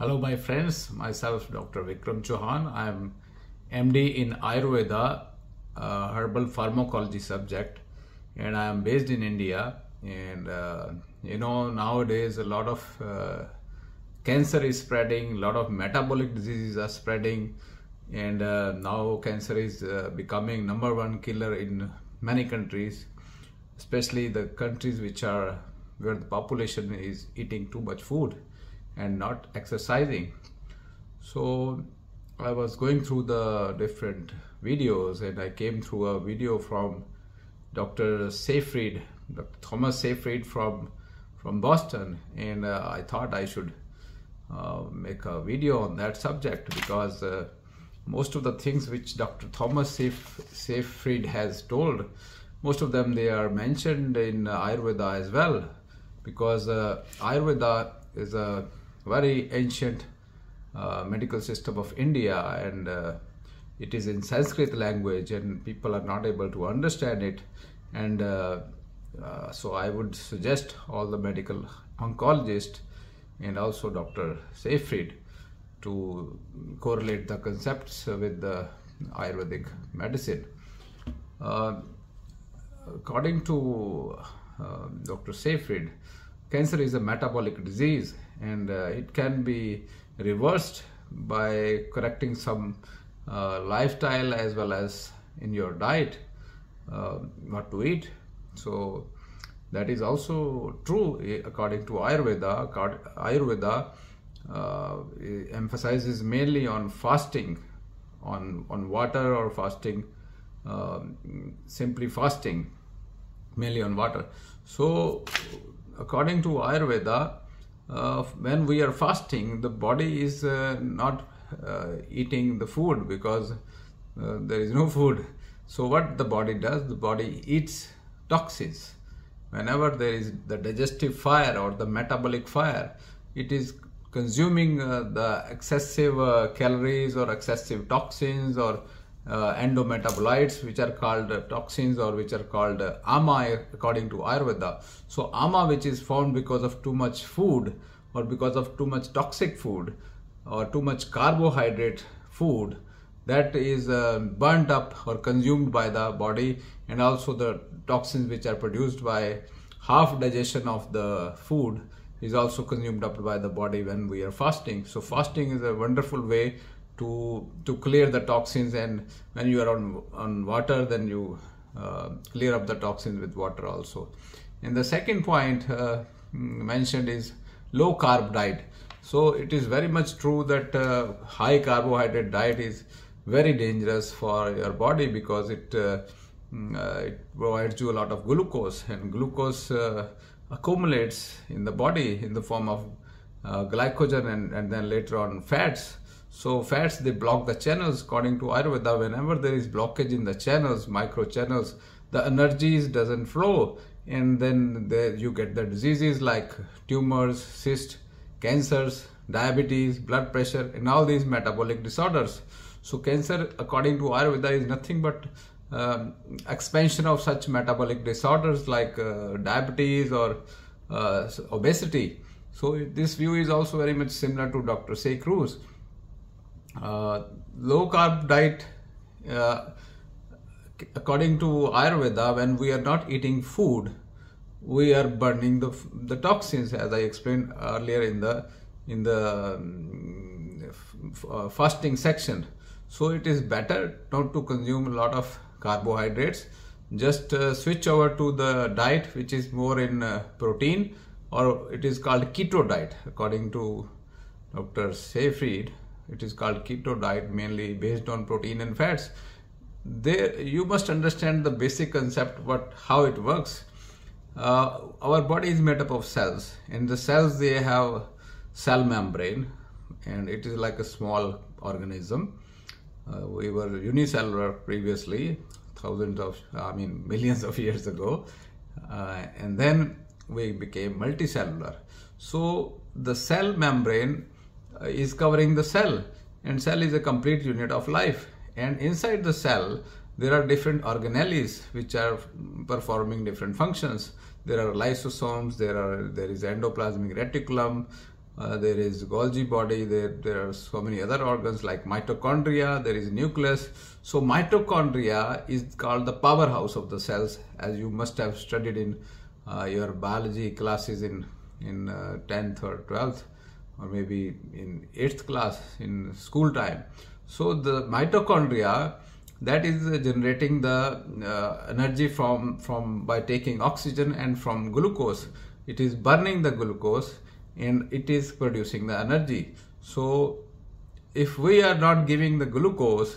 Hello, my friends. Myself, Dr. Vikram Chauhan. I'm MD in Ayurveda, uh, herbal pharmacology subject, and I am based in India. And uh, you know, nowadays a lot of uh, cancer is spreading, a lot of metabolic diseases are spreading, and uh, now cancer is uh, becoming number one killer in many countries, especially the countries which are where the population is eating too much food and not exercising. So I was going through the different videos and I came through a video from Dr. Seyfried, Dr. Thomas Seyfried from from Boston, and uh, I thought I should uh, make a video on that subject because uh, most of the things which Dr. Thomas Seyf- Seyfried has told, most of them they are mentioned in Ayurveda as well, because uh, Ayurveda is a very ancient uh, medical system of India and uh, it is in Sanskrit language and people are not able to understand it and uh, uh, so I would suggest all the medical oncologists and also Dr. Seyfried to correlate the concepts with the Ayurvedic medicine. Uh, according to uh, Dr. Seyfried, cancer is a metabolic disease and uh, it can be reversed by correcting some uh, lifestyle as well as in your diet uh, what to eat. So that is also true eh, according to ayurveda. Ayurveda uh, emphasizes mainly on fasting on on water or fasting um, simply fasting mainly on water. So according to ayurveda uh, when we are fasting the body is uh, not uh, eating the food because uh, there is no food. So what the body does the body eats toxins. Whenever there is the digestive fire or the metabolic fire it is consuming uh, the excessive uh, calories or excessive toxins or uh, endometabolites which are called uh, toxins or which are called uh, ama according to ayurveda. So ama which is formed because of too much food or because of too much toxic food or too much carbohydrate food that is uh, burnt up or consumed by the body and also the toxins which are produced by half digestion of the food is also consumed up by the body when we are fasting. So fasting is a wonderful way to to clear the toxins and when you are on on water then you uh, clear up the toxins with water also. And the second point uh, mentioned is low carb diet. So it is very much true that uh, high carbohydrate diet is very dangerous for your body because it uh, mm, uh, it provides you a lot of glucose and glucose uh, accumulates in the body in the form of glycogen and, and then later on fats so fats they block the channels. According to ayurveda whenever there is blockage in the channels micro channels the energies doesn't flow. And then you get the diseases like tumors cysts cancers diabetes blood pressure and all these metabolic disorders. So cancer according to ayurveda is nothing but um, expansion of such metabolic disorders like uh, diabetes or uh, obesity. So this view is also very much similar to dr Seyfried low carb diet uh, according to ayurveda when we are not eating food we are burning the the toxins as i explained earlier in the in the um, uh, fasting section. So it is better not to consume a lot of carbohydrates. Just uh, switch over to the diet which is more in uh, protein or it is called keto diet according to dr seyfried it is called keto diet mainly based on protein and fats. There you must understand the basic concept what how it works. Uh, our body is made up of cells. And the cells they have cell membrane and it is like a small organism. Uh, we were unicellular previously thousands of i mean millions of years ago. Uh, and then we became multicellular. So the cell membrane is covering the cell. And cell is a complete unit of life. And inside the cell there are different organelles which are performing different functions. There are lysosomes there are there is endoplasmic reticulum uh, there is Golgi body, there, there are so many other organs like mitochondria, there is nucleus. So mitochondria is called the powerhouse of the cells as you must have studied in uh, your biology classes in, in 10th uh, or 12th or maybe in 8th class in school time. So the mitochondria that is generating the uh, energy from, from by taking oxygen and from glucose. It is burning the glucose and it is producing the energy. So if we are not giving the glucose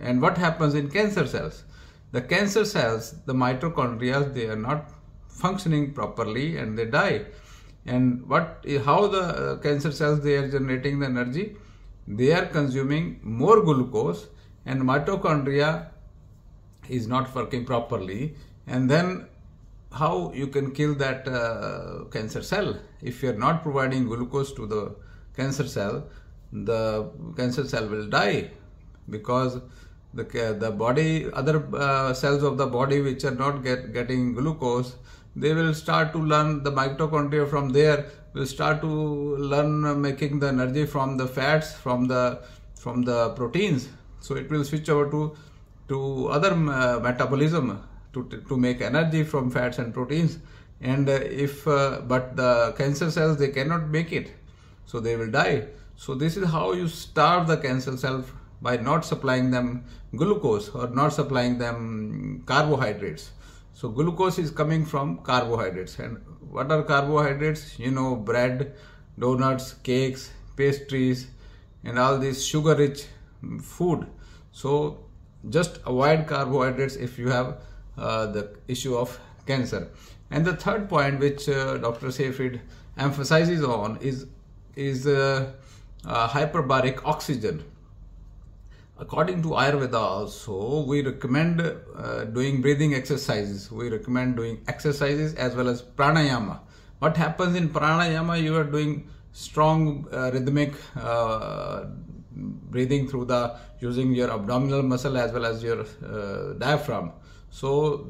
and what happens in cancer cells? The cancer cells, the mitochondria, they are not functioning properly and they die. And what, how the uh, cancer cells, they are generating the energy? They are consuming more glucose and mitochondria is not working properly. And then how you can kill that uh, cancer cell if you are not providing glucose to the cancer cell the cancer cell will die because the the body other uh, cells of the body which are not get, getting glucose they will start to learn the mitochondria from there will start to learn making the energy from the fats from the from the proteins. So it will switch over to to other uh, metabolism to, to make energy from fats and proteins. And uh, if uh, but the cancer cells they cannot make it. So they will die. So this is how you starve the cancer cell by not supplying them glucose or not supplying them carbohydrates so glucose is coming from carbohydrates and what are carbohydrates you know bread donuts cakes pastries and all this sugar rich food so just avoid carbohydrates if you have uh, the issue of cancer. And the third point which uh, Dr. Seyfried emphasizes on is, is uh, hyperbaric oxygen. According to Ayurveda also, we recommend uh, doing breathing exercises. We recommend doing exercises as well as pranayama. What happens in pranayama? You are doing strong uh, rhythmic uh, breathing through the using your abdominal muscle as well as your diaphragm. So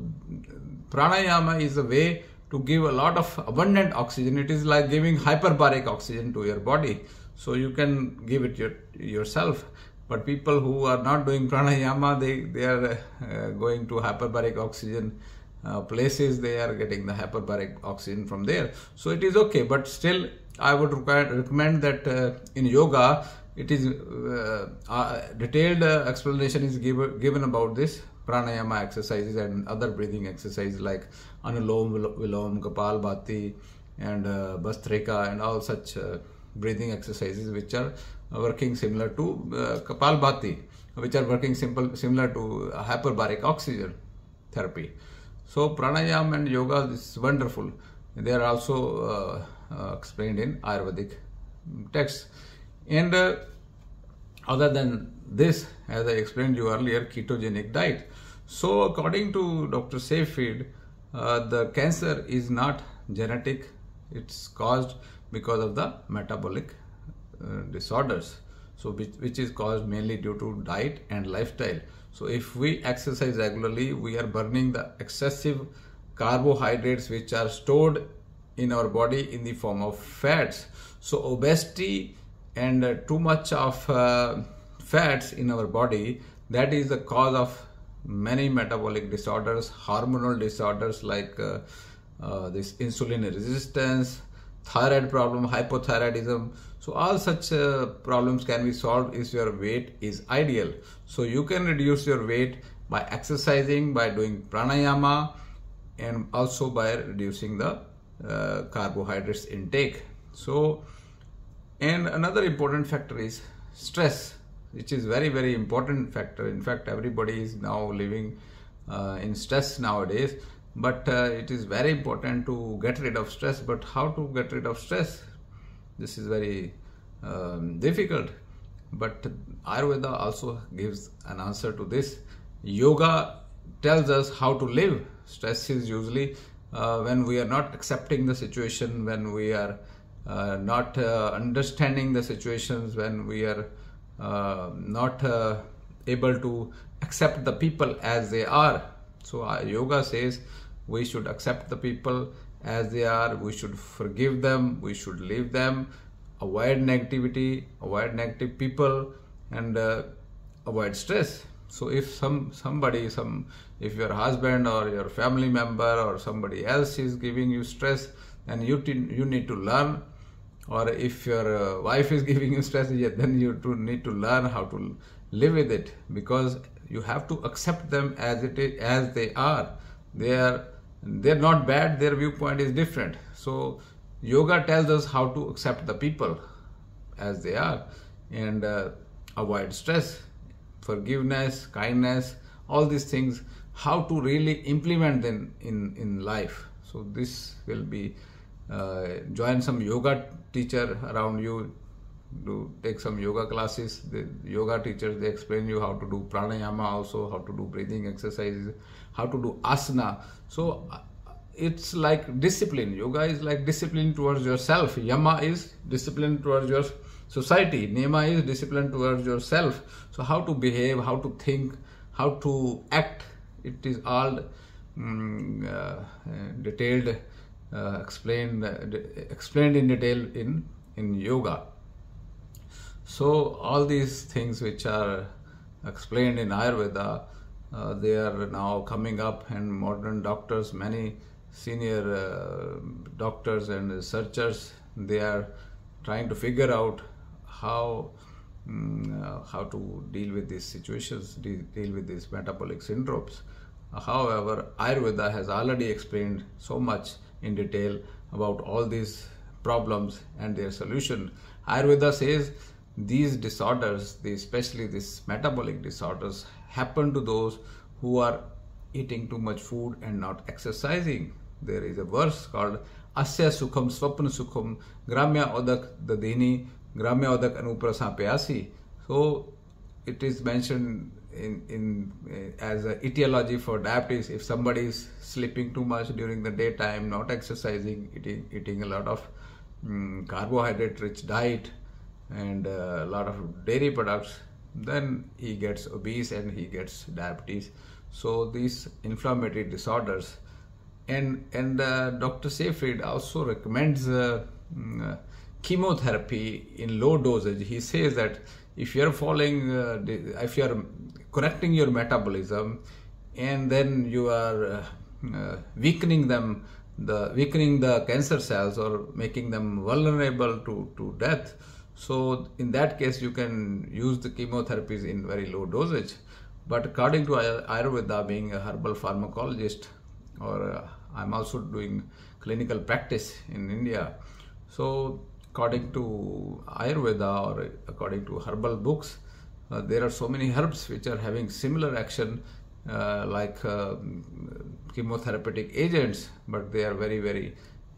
pranayama is a way to give a lot of abundant oxygen. It is like giving hyperbaric oxygen to your body. So you can give it your, yourself. But people who are not doing pranayama, they, they are uh, going to hyperbaric oxygen uh, places, they are getting the hyperbaric oxygen from there. So it is okay, but still I would recommend that uh, in yoga, it is uh, uh, detailed uh, explanation is give, given about this pranayama exercises and other breathing exercises like Anulom Vilom, Kapal Bhati, and uh, Bhastrika, and all such breathing exercises which are working similar to uh, Kapal Bhati, which are working simple, similar to hyperbaric oxygen therapy. So pranayama and yoga is wonderful. They are also uh, uh, explained in Ayurvedic texts. And uh, other than this, as I explained you earlier, ketogenic diet. So according to Dr. Seyfried, uh, the cancer is not genetic, it's caused because of the metabolic uh, disorders. So which, which is caused mainly due to diet and lifestyle. So if we exercise regularly, we are burning the excessive carbohydrates which are stored in our body in the form of fats. So obesity and uh, too much of uh, fats in our body that is the cause of many metabolic disorders hormonal disorders like uh, uh, this insulin resistance thyroid problem hypothyroidism so all such uh, problems can be solved if your weight is ideal so you can reduce your weight by exercising by doing pranayama and also by reducing the uh, carbohydrates intake so and another important factor is stress, which is very, very important factor. In fact, everybody is now living uh, in stress nowadays. But uh, it is very important to get rid of stress. But how to get rid of stress? This is very um, difficult. But Ayurveda also gives an answer to this. Yoga tells us how to live. Stress is usually uh, when we are not accepting the situation, when we are uh, not uh, understanding the situations when we are uh, not able to accept the people as they are. So yoga says we should accept the people as they are, we should forgive them, we should leave them avoid negativity, avoid negative people, and uh, avoid stress. So if some somebody, some if your husband or your family member or somebody else is giving you stress, then you you need to learn. Or if your uh, wife is giving you stress, yeah, then you to need to learn how to live with it because you have to accept them as it is, as they are. They are they're not bad. Their viewpoint is different. So yoga tells us how to accept the people as they are and uh, avoid stress forgiveness, kindness, all these things, how to really implement them in, in life. So this will be, uh, join some yoga teacher around you, do take some yoga classes. The yoga teachers, they explain you how to do pranayama also, how to do breathing exercises, how to do asana. So uh, it's like discipline. Yoga is like discipline towards yourself. Yama is discipline towards your society. Nema is discipline towards yourself. So how to behave, how to think, how to act, it is all um, uh, detailed, uh, explained, uh, explained in detail in, in yoga. So all these things which are explained in Ayurveda, uh, they are now coming up and modern doctors, many senior uh, doctors and researchers, they are trying to figure out how um, uh, how to deal with these situations, de- deal with these metabolic syndromes. However, Ayurveda has already explained so much in detail about all these problems and their solution. Ayurveda says these disorders, especially these metabolic disorders, happen to those who are eating too much food and not exercising. There is a verse called Asya Sukham Swapna Sukham Gramya Odak Dadini Gramya Odak Anuprasa Pyasi. So it is mentioned in, in uh, as a etiology for diabetes. If somebody is sleeping too much during the daytime, not exercising, eating, eating a lot of um, carbohydrate rich diet and uh, a lot of dairy products, then he gets obese and he gets diabetes. So these inflammatory disorders and and uh, Dr. Seyfried also recommends uh, mm, uh, chemotherapy in low dosage. He says that if you're following, uh, if you're correcting your metabolism, and then you are uh, uh, weakening them, the weakening the cancer cells or making them vulnerable to to death. So in that case, you can use the chemotherapies in very low dosage. But according to Ayurveda, being a herbal pharmacologist, or I'm also doing clinical practice in India. So according to Ayurveda or according to herbal books, uh, there are so many herbs which are having similar action uh, like uh, chemotherapeutic agents, but they are very, very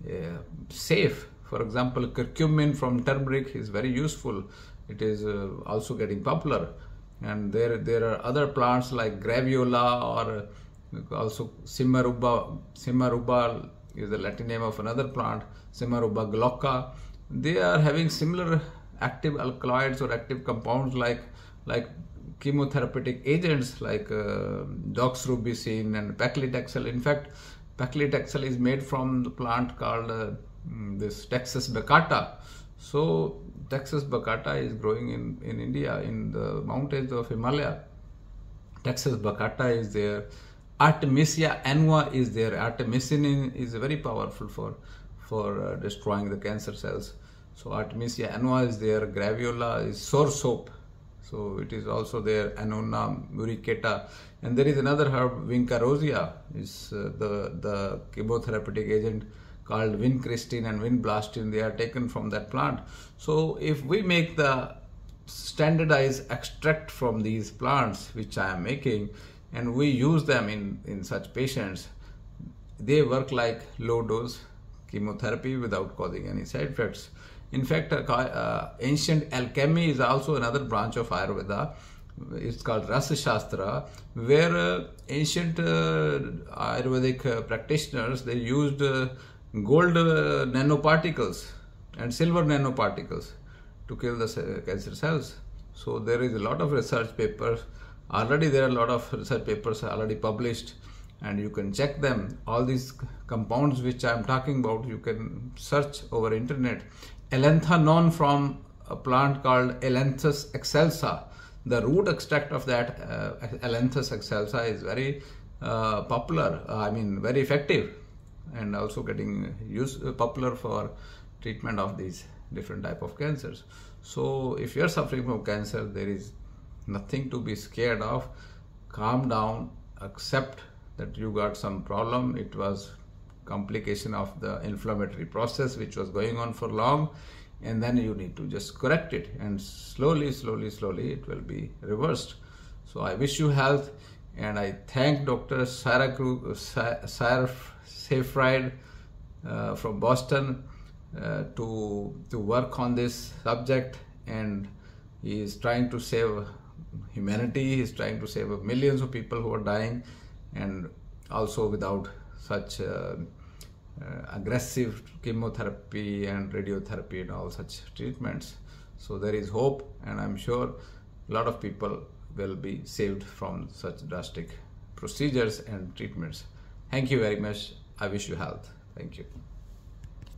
uh, safe. For example, curcumin from turmeric is very useful. It is uh, also getting popular. And there, there are other plants like graviola or also Simaruba. Simaruba is the Latin name of another plant, Simaruba glauca. They are having similar active alkaloids or active compounds like like chemotherapeutic agents like uh, doxorubicin and paclitaxel. In fact, paclitaxel is made from the plant called uh, this Taxus baccata. So Taxus baccata is growing in, in India in the mountains of Himalaya. Taxus baccata is there. Artemisia annua is there. Artemisinin is very powerful for for uh, destroying the cancer cells. So Artemisia annua is there. Graviola is soursop. So it is also there. Annona muricata, and there is another herb Vinca rosea is uh, the the chemotherapeutic agent called vincristine and vinblastine. They are taken from that plant. So if we make the standardized extract from these plants, which I am making, and we use them in, in such patients, they work like low dose chemotherapy without causing any side effects. In fact, uh, uh, ancient alchemy is also another branch of Ayurveda. It's called Rasa Shastra, where uh, ancient uh, Ayurvedic uh, practitioners they used uh, gold nanoparticles and silver nanoparticles to kill the cancer cells. So there is a lot of research papers already there are a lot of research papers already published and you can check them all these compounds which i am talking about you can search over internet ailanthinone from a plant called Ailanthus excelsa. The root extract of that uh, Ailanthus excelsa is very uh, popular, uh, I mean very effective and also getting used uh, popular for treatment of these different type of cancers. So if you're suffering from cancer, there is nothing to be scared of. Calm down, accept that you got some problem. It was complication of the inflammatory process which was going on for long and then you need to just correct it and slowly slowly slowly it will be reversed so i wish you health and i thank dr sarah sarah Seyfried uh, from boston uh, to to work on this subject and he is trying to save humanity he is trying to save millions of people who are dying and also without such uh, uh, aggressive chemotherapy and radiotherapy and all such treatments. So there is hope, and I'm sure a lot of people will be saved from such drastic procedures and treatments. Thank you very much. I wish you health. Thank you.